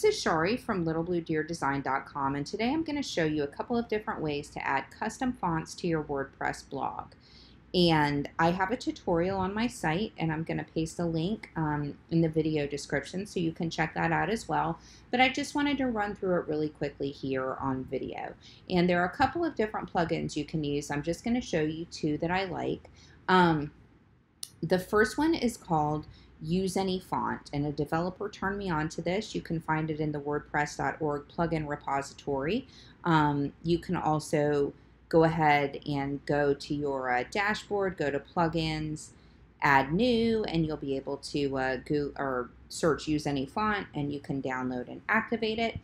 This is Shari from littlebluedeerdesign.com and today I'm going to show you a couple of different ways to add custom fonts to your WordPress blog. And I have a tutorial on my site and I'm going to paste a link um, in the video description so you can check that out as well. But I just wanted to run through it really quickly here on video. And there are a couple of different plugins you can use. I'm just going to show you two that I like. Um, the first one is called use any font. And a developer turned me on to this. You can find it in the wordpress.org plugin repository. Um, you can also go ahead and go to your uh, dashboard go to plugins add new and you'll be able to uh, go or search use any font and you can download and activate it.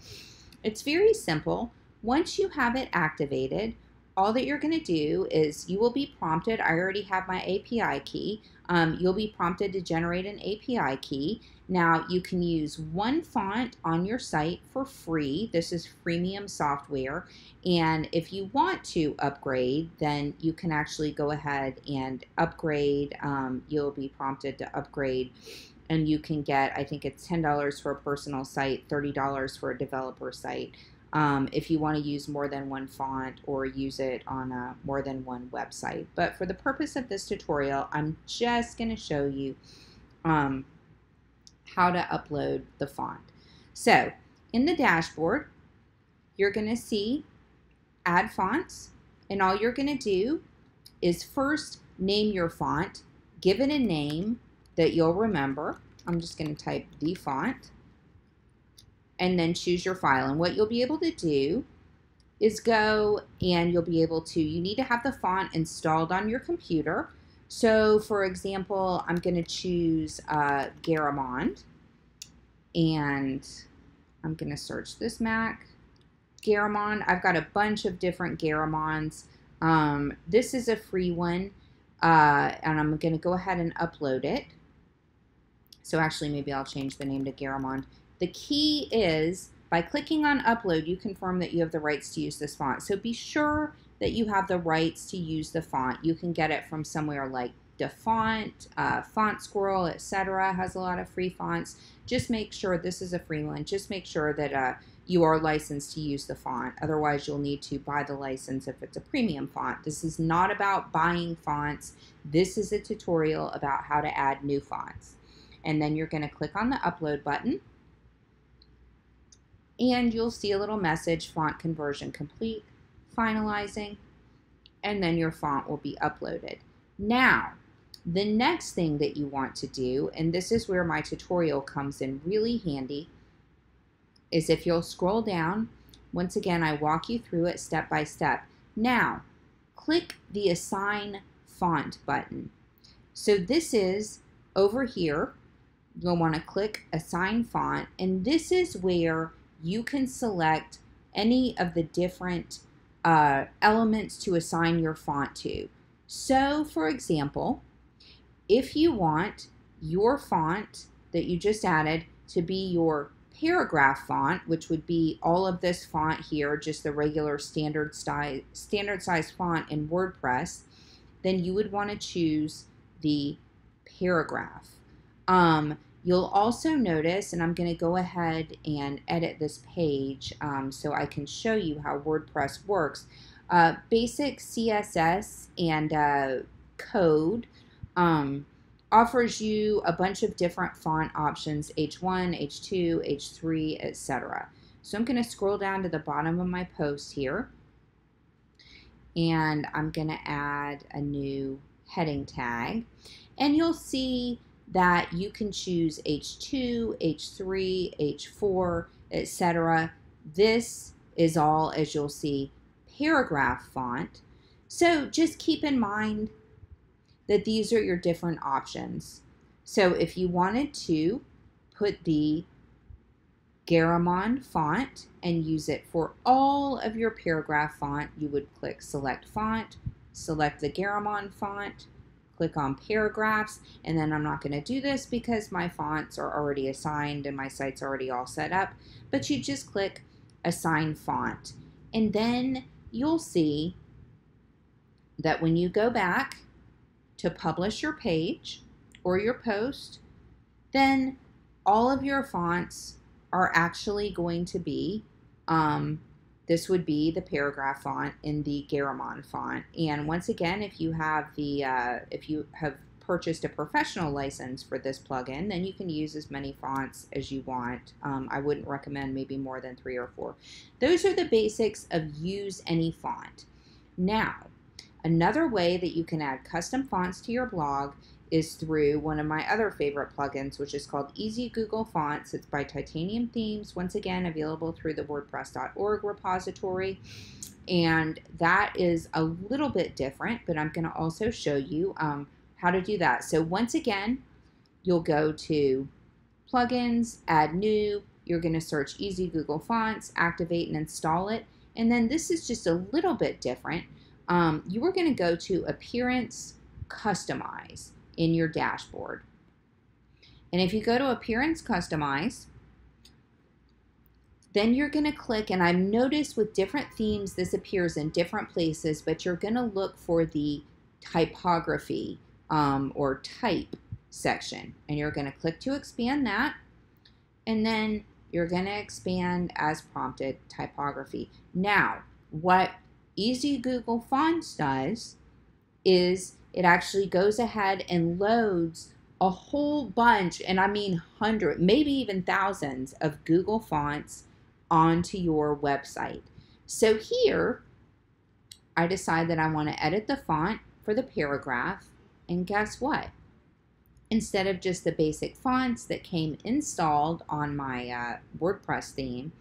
It's very simple. Once you have it activated all that you're going to do is you will be prompted. I already have my API key. Um, you'll be prompted to generate an API key. Now, you can use one font on your site for free. This is freemium software. And if you want to upgrade, then you can actually go ahead and upgrade. Um, you'll be prompted to upgrade and you can get, I think it's $10 for a personal site, $30 for a developer site um, if you want to use more than one font or use it on a, more than one website. But for the purpose of this tutorial, I'm just going to show you um, how to upload the font. So in the dashboard, you're going to see add fonts and all you're going to do is first name your font, give it a name that you'll remember. I'm just going to type the font and then choose your file. And what you'll be able to do is go and you'll be able to, you need to have the font installed on your computer. So for example, I'm going to choose uh, Garamond and I'm going to search this Mac. Garamond, I've got a bunch of different Garamonds. Um, this is a free one uh, and I'm going to go ahead and upload it. So actually maybe I'll change the name to Garamond. The key is by clicking on upload, you confirm that you have the rights to use this font. So be sure that you have the rights to use the font. You can get it from somewhere like DaFont, uh, Font Squirrel, etc. has a lot of free fonts. Just make sure this is a free one. Just make sure that uh, you are licensed to use the font. Otherwise, you'll need to buy the license if it's a premium font. This is not about buying fonts. This is a tutorial about how to add new fonts. And then you're going to click on the upload button and you'll see a little message, font conversion complete, finalizing, and then your font will be uploaded. Now, the next thing that you want to do, and this is where my tutorial comes in really handy, is if you'll scroll down, once again, I walk you through it step by step. Now, click the Assign Font button. So this is over here, you'll want to click Assign Font, and this is where you can select any of the different uh, elements to assign your font to. So, for example, if you want your font that you just added to be your paragraph font, which would be all of this font here, just the regular standard size, standard size font in WordPress, then you would want to choose the paragraph. Um, You'll also notice, and I'm going to go ahead and edit this page um, so I can show you how WordPress works. Uh, basic CSS and uh, code um, offers you a bunch of different font options, H1, H2, H3, etc. So I'm going to scroll down to the bottom of my post here, and I'm going to add a new heading tag. And you'll see that you can choose H2, H3, H4, etc. This is all, as you'll see, paragraph font. So just keep in mind that these are your different options. So if you wanted to put the Garamond font and use it for all of your paragraph font, you would click Select Font, select the Garamond font, click on paragraphs and then I'm not going to do this because my fonts are already assigned and my site's already all set up but you just click assign font. And then you'll see that when you go back to publish your page or your post then all of your fonts are actually going to be, um, this would be the paragraph font in the Garamond font. And once again, if you have the, uh, if you have purchased a professional license for this plugin, then you can use as many fonts as you want. Um, I wouldn't recommend maybe more than three or four. Those are the basics of use any font. Now, another way that you can add custom fonts to your blog is through one of my other favorite plugins, which is called Easy Google Fonts. It's by Titanium Themes, once again available through the WordPress.org repository. And that is a little bit different, but I'm going to also show you um, how to do that. So once again, you'll go to plugins, add new, you're going to search easy Google Fonts, activate and install it. And then this is just a little bit different. Um, you are going to go to appearance, customize in your dashboard. And if you go to appearance, customize, then you're going to click, and I've noticed with different themes, this appears in different places, but you're going to look for the typography um, or type section. And you're going to click to expand that. And then you're going to expand as prompted typography. Now, what Easy Google Fonts does is it actually goes ahead and loads a whole bunch, and I mean hundred, maybe even thousands of Google fonts onto your website. So here, I decide that I want to edit the font for the paragraph and guess what? Instead of just the basic fonts that came installed on my uh, WordPress theme,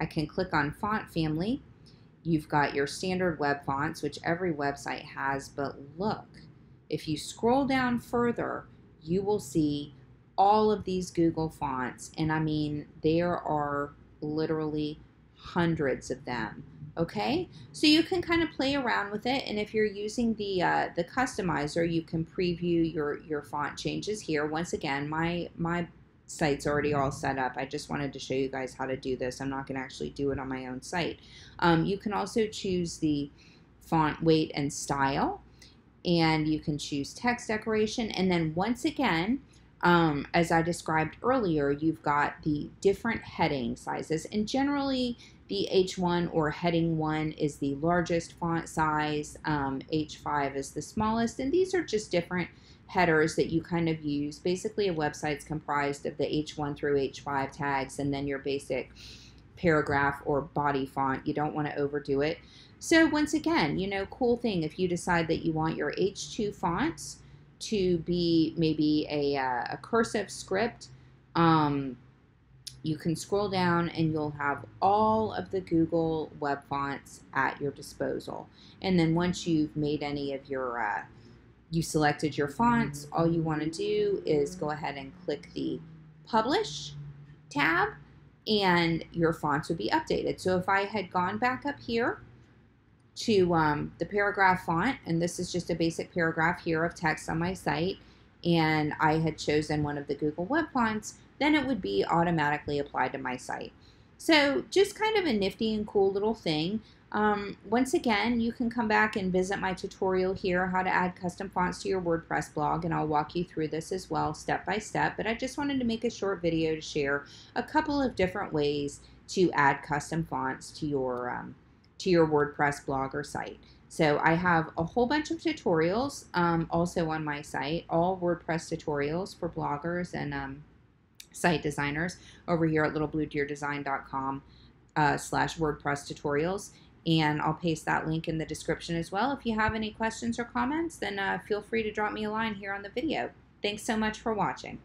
I can click on font family. You've got your standard web fonts, which every website has, but look, if you scroll down further, you will see all of these Google fonts. And I mean, there are literally hundreds of them okay? So you can kind of play around with it and if you're using the uh, the customizer you can preview your your font changes here. Once again my my site's already all set up. I just wanted to show you guys how to do this. I'm not going to actually do it on my own site. Um, you can also choose the font weight and style and you can choose text decoration and then once again um, as I described earlier, you've got the different heading sizes, and generally the H1 or heading 1 is the largest font size, um, H5 is the smallest, and these are just different headers that you kind of use. Basically, a website's comprised of the H1 through H5 tags and then your basic paragraph or body font. You don't want to overdo it. So once again, you know, cool thing if you decide that you want your H2 fonts to be maybe a, uh, a cursive script, um, you can scroll down and you'll have all of the Google web fonts at your disposal. And then once you've made any of your, uh, you selected your fonts, all you want to do is go ahead and click the Publish tab and your fonts would be updated. So if I had gone back up here to um, the paragraph font, and this is just a basic paragraph here of text on my site, and I had chosen one of the Google Web Fonts, then it would be automatically applied to my site. So just kind of a nifty and cool little thing. Um, once again, you can come back and visit my tutorial here, how to add custom fonts to your WordPress blog, and I'll walk you through this as well, step by step. But I just wanted to make a short video to share a couple of different ways to add custom fonts to your um, to your WordPress blog or site. So I have a whole bunch of tutorials um, also on my site, all WordPress tutorials for bloggers and um, site designers over here at littlebluedeerdesign.com uh, slash WordPress tutorials. And I'll paste that link in the description as well. If you have any questions or comments, then uh, feel free to drop me a line here on the video. Thanks so much for watching.